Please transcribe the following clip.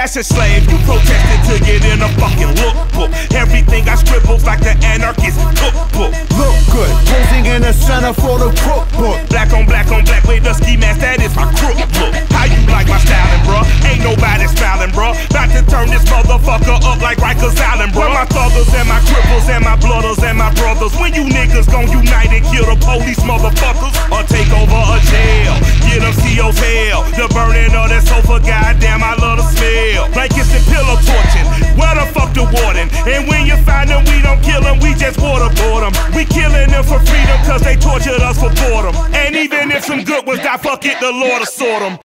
a slave. You protested to get in a fucking lookbook. Everything I scribbles like the anarchist cookbook. Look good, posing in the center for the cookbook. Black on black on black with the ski mask, that is my crook look. How you like my styling, bruh? Ain't nobody smiling, bruh. About to turn this motherfucker up like Rikers Island, bruh. My thuggers and my cripples and my blooders and my brothers. When you niggas gon' unite and kill the police, motherfuckers, or take over a jail. Get them CO's hell. The burning of that sofa, goddamn, And when you find them, we don't kill them, we just waterboard them. We killing them for freedom, cause they tortured us for boredom. And even if some good ones die, fuck it, the Lord will sort them.